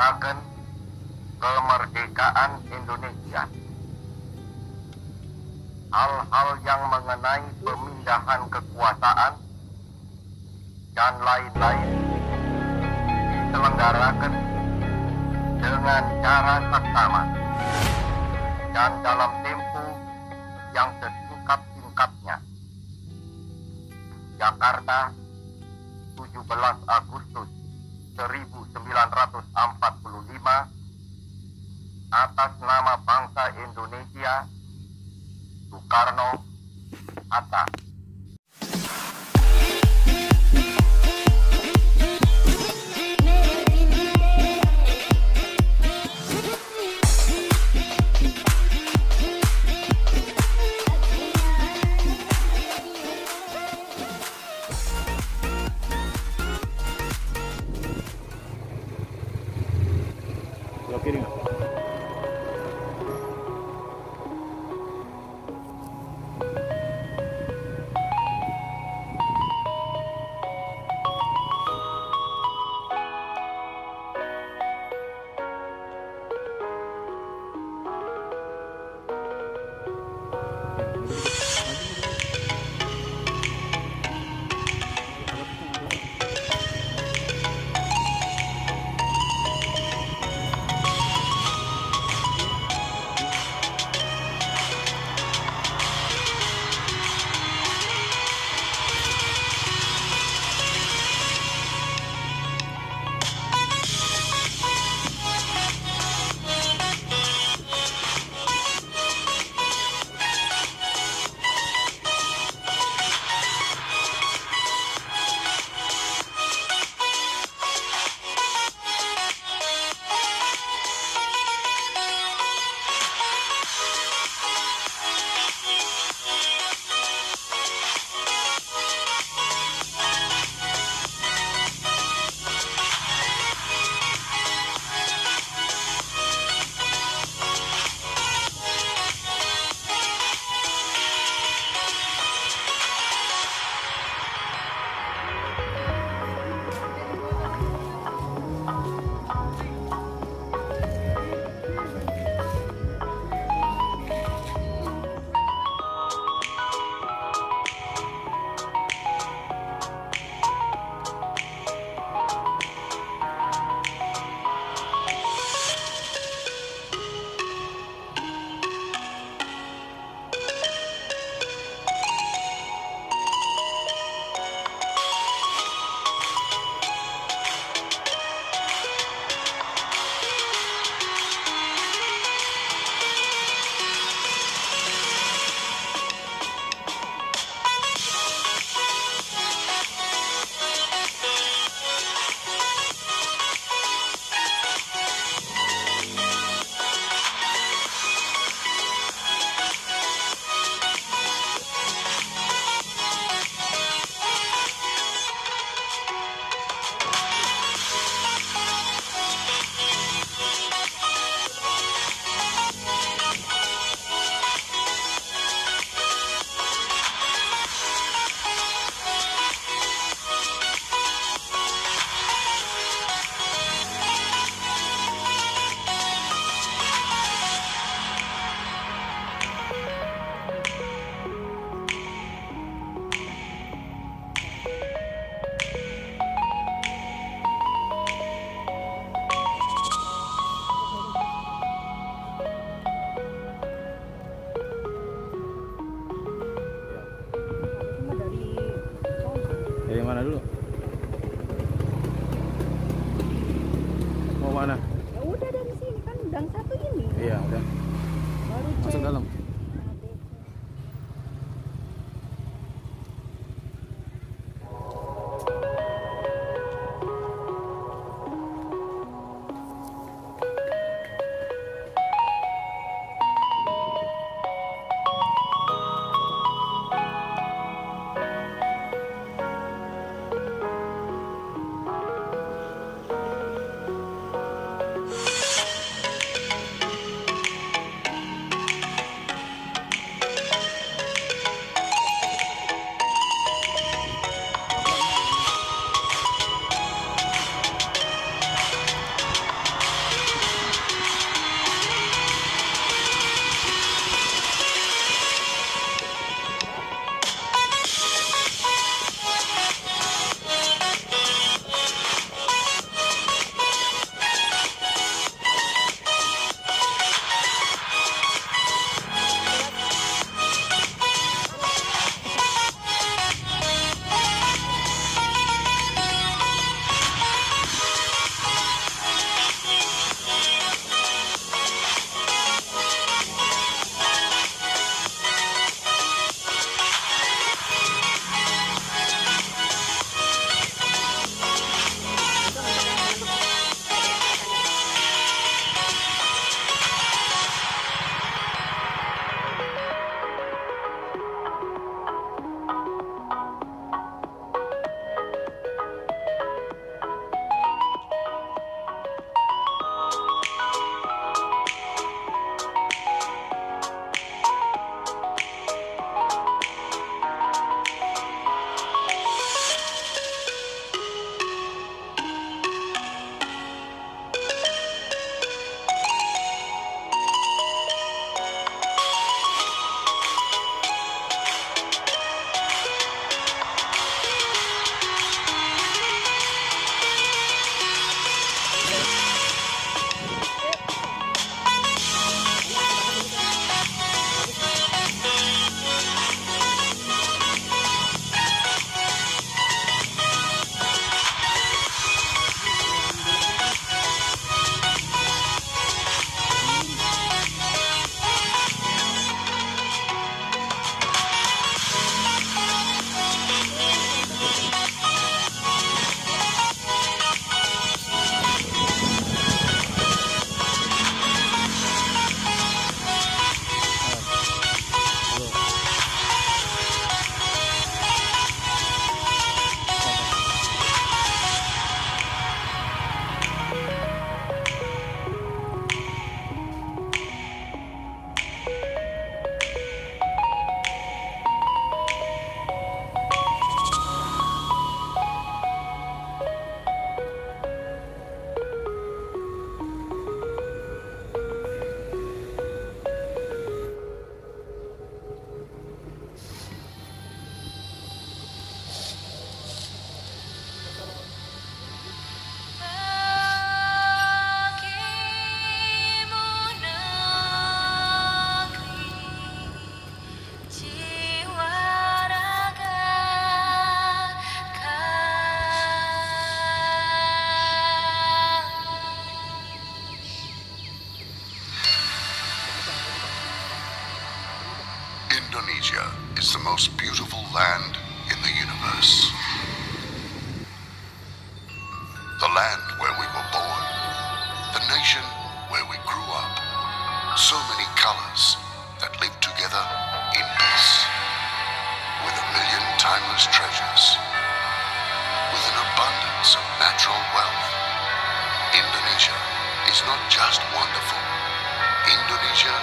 merayakan kemerdekaan Indonesia. Hal-hal yang mengenai pemindahan kekuasaan dan lain-lain diselenggarakan dengan cara saksama dan dalam tempo yang sesingkat-singkatnya. Jakarta, 17 Agustus 1945 atas nama bangsa Indonesia Soekarno Hatta. Mana dulu? Mau mana? The most beautiful land in the universe. The land where we were born, the nation where we grew up. So many colors that live together in peace. With a million timeless treasures. With an abundance of natural wealth. Indonesia is not just wonderful. Indonesia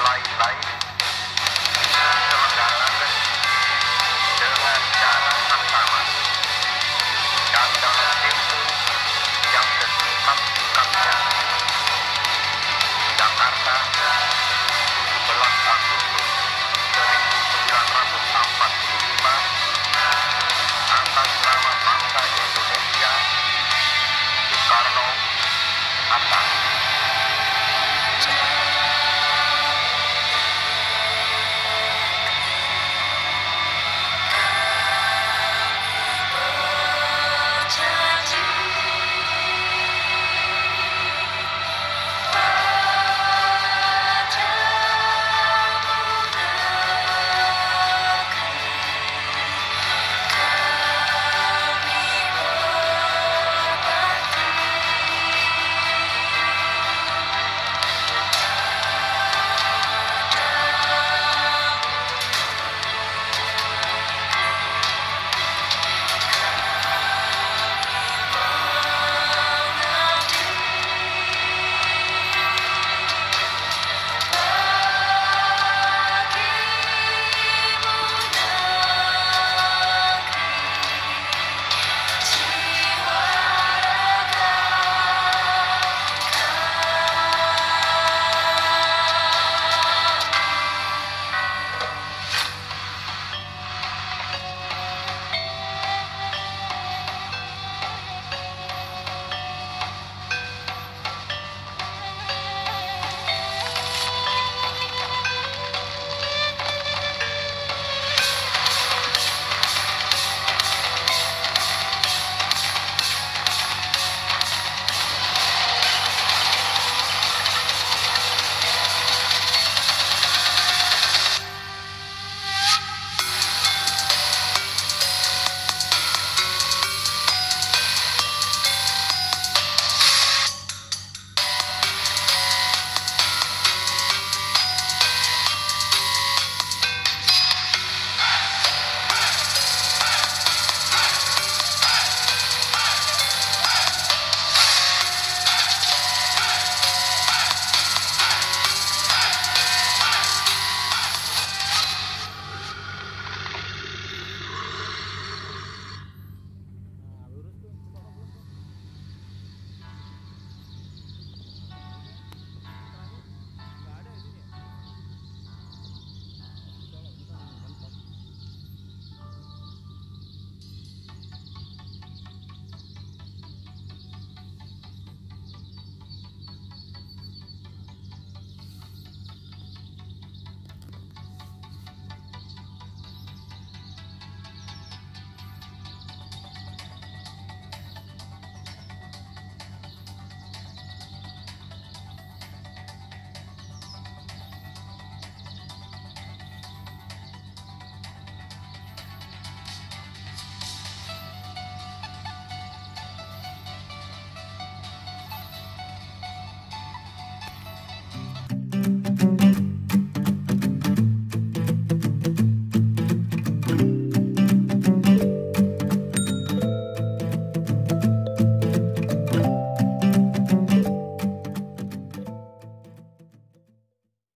light, light.